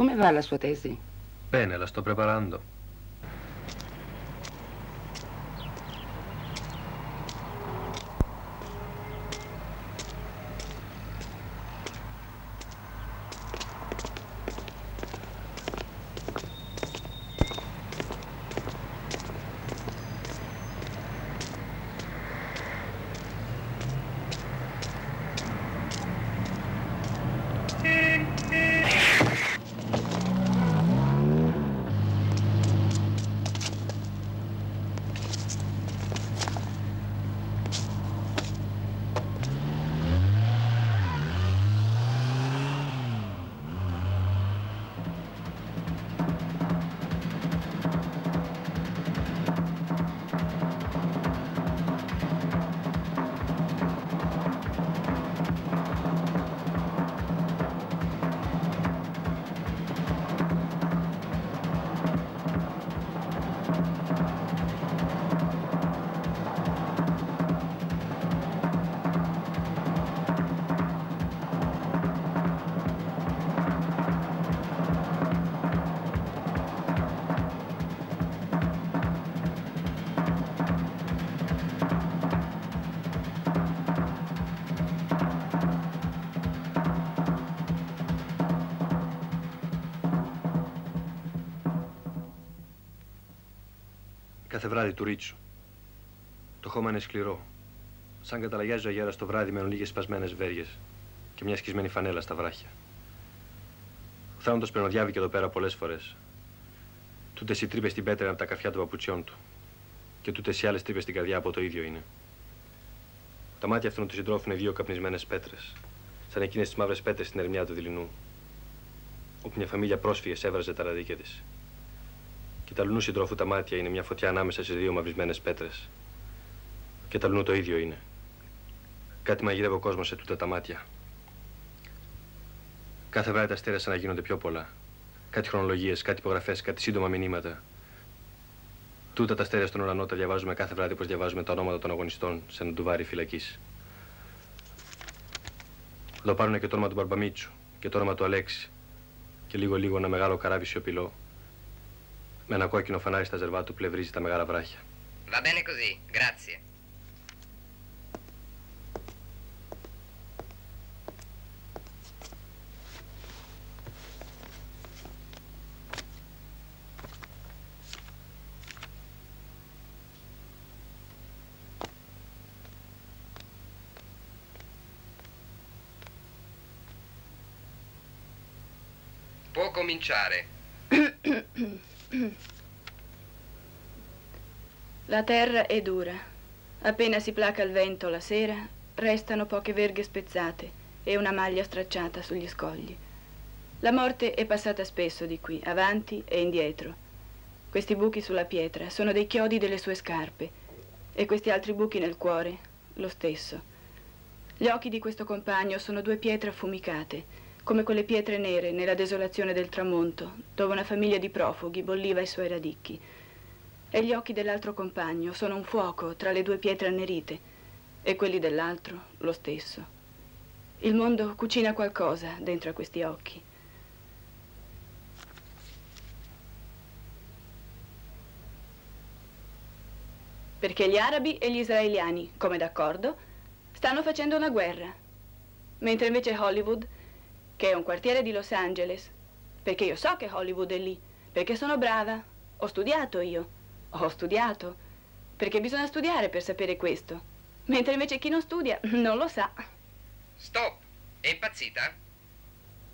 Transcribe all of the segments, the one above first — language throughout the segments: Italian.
Come va la sua tesi? Bene, la sto preparando. Κάθε βράδυ του ρίτσου. Το χώμα είναι σκληρό. Σαν καταλαγιάζει ο αγέρα το βράδυ με λίγες σπασμένες βέργες και μια σκισμένη φανέλα στα βράχια. Ο θάνατος περνοδιάβηκε εδώ πέρα πολλές φορές. Τούτες οι τρύπες στην πέτρα από τα καρφιά των παπουτσιών του. Και τούτες οι άλλες τρύπες στην καρδιά από το ίδιο είναι. Τα μάτια αυτών τους συντρόφου είναι δύο καπνισμένες πέτρες. Σαν εκείνες τις μαύρες πέτρες στην ερμηνεία του δειλινού. Όπου μια φαμίλια πρόσφυγες έβραζε τα ραδίκια της. Και τα λουνού συντρόφου τα μάτια είναι μια φωτιά ανάμεσα στις δύο μαυρισμένες πέτρες. Και τα λουνού το ίδιο είναι. Κάτι μαγειρεύει ο κόσμος σε τούτα τα μάτια. Κάθε βράδυ τα αστέρια σαν να γίνονται πιο πολλά. Κάτι χρονολογίες, κάτι υπογραφές, κάτι σύντομα μηνύματα. Τούτα τα αστέρια στον ουρανό τα διαβάζουμε κάθε βράδυ όπως διαβάζουμε τα ονόματα των αγωνιστών σε ένα ντουβάρι φυλακής. Εδώ πάρουν και το όνομα του Μπαρμπαμίτσου και το όνομα του Αλέξη. Και λίγο-λίγο ένα μεγάλο καράβι σιωπηλό με ένα κόκκινο φανάρι στα ζερβά του πλευρίζει τα μεγάλα βράχια. Va bene così, grazie. Può cominciare. La terra è dura. Appena si placa il vento la sera, restano poche verghe spezzate e una maglia stracciata sugli scogli. La morte è passata spesso di qui, avanti e indietro. Questi buchi sulla pietra sono dei chiodi delle sue scarpe e questi altri buchi nel cuore, lo stesso. Gli occhi di questo compagno sono due pietre affumicate, come quelle pietre nere nella desolazione del tramonto, dove una famiglia di profughi bolliva i suoi radicchi. E gli occhi dell'altro compagno sono un fuoco tra le due pietre annerite, e quelli dell'altro lo stesso. Il mondo cucina qualcosa dentro a questi occhi. Perché gli arabi e gli israeliani, come d'accordo, stanno facendo una guerra, mentre invece Hollywood che è un quartiere di Los Angeles, perché io so che Hollywood è lì, perché sono brava, ho studiato io, ho studiato, perché bisogna studiare per sapere questo, mentre invece chi non studia non lo sa. Stop! È impazzita?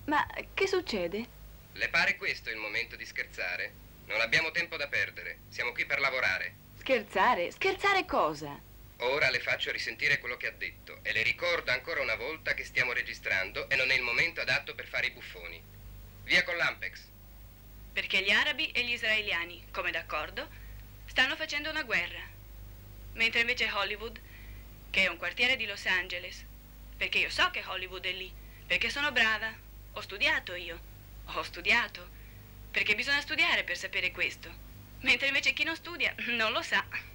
Ma che succede? Le pare questo il momento di scherzare? Non abbiamo tempo da perdere, siamo qui per lavorare. Scherzare? Scherzare cosa? Ora le faccio risentire quello che ha detto e le ricordo ancora una volta che stiamo registrando e non è il momento adatto per fare i buffoni. Via con l'Ampex. Perché gli arabi e gli israeliani, come d'accordo, stanno facendo una guerra. Mentre invece Hollywood, che è un quartiere di Los Angeles, perché io so che Hollywood è lì, perché sono brava, ho studiato io, ho studiato, perché bisogna studiare per sapere questo. Mentre invece chi non studia non lo sa.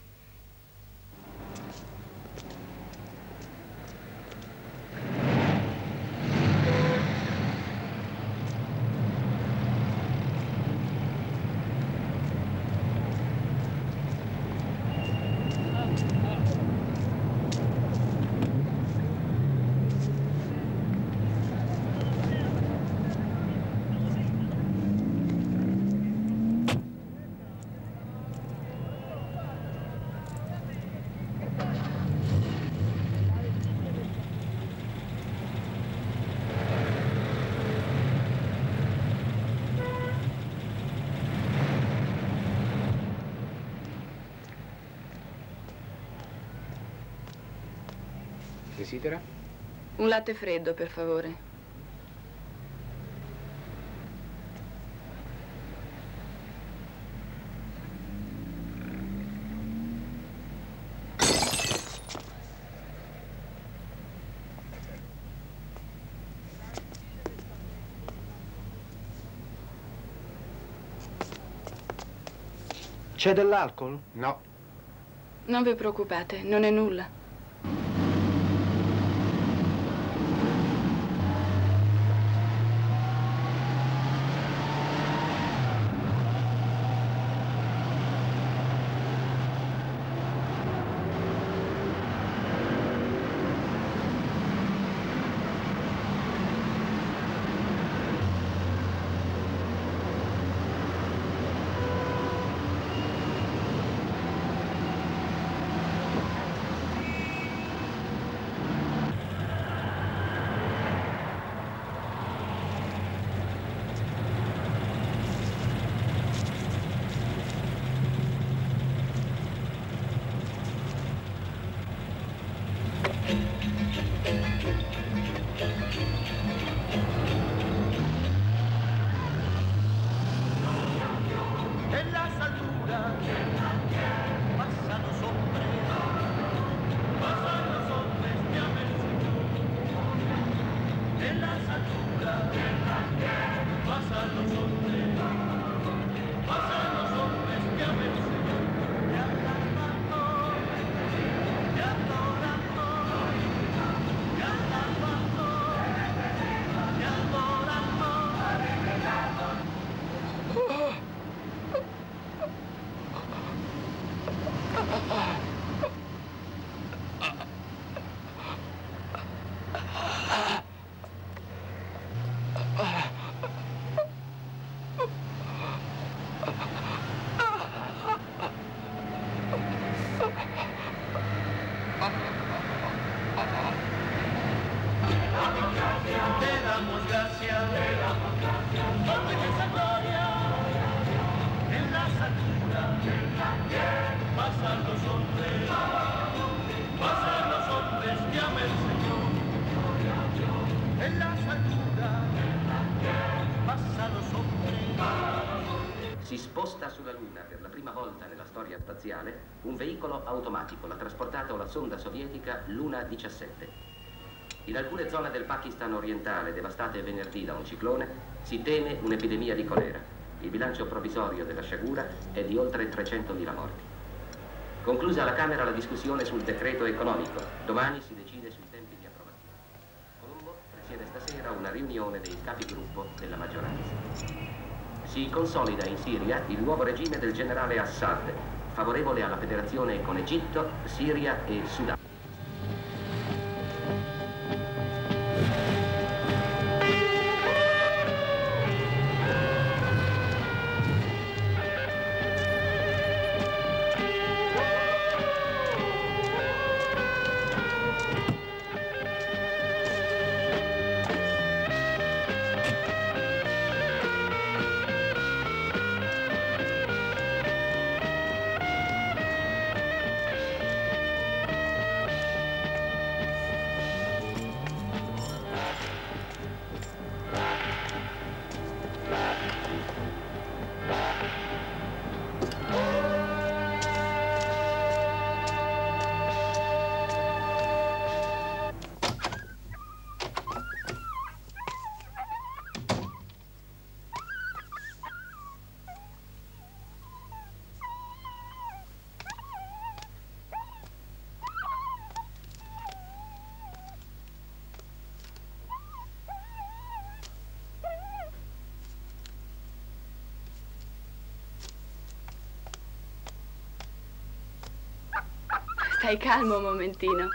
Desidera? Un latte freddo, per favore. C'è dell'alcol? No. Non vi preoccupate, non è nulla. Automatico l'ha trasportato la sonda sovietica Luna 17. In alcune zone del Pakistan orientale devastate venerdì da un ciclone si teme un'epidemia di colera. Il bilancio provvisorio della sciagura è di oltre 300.000 morti. Conclusa alla Camera la discussione sul decreto economico. Domani si decide sui tempi di approvazione. Colombo presiede stasera una riunione dei capigruppo della maggioranza. Si consolida in Siria il nuovo regime del generale Assad, favorevole alla federazione con Egitto, Siria e Sudan. Stai calmo un momentino.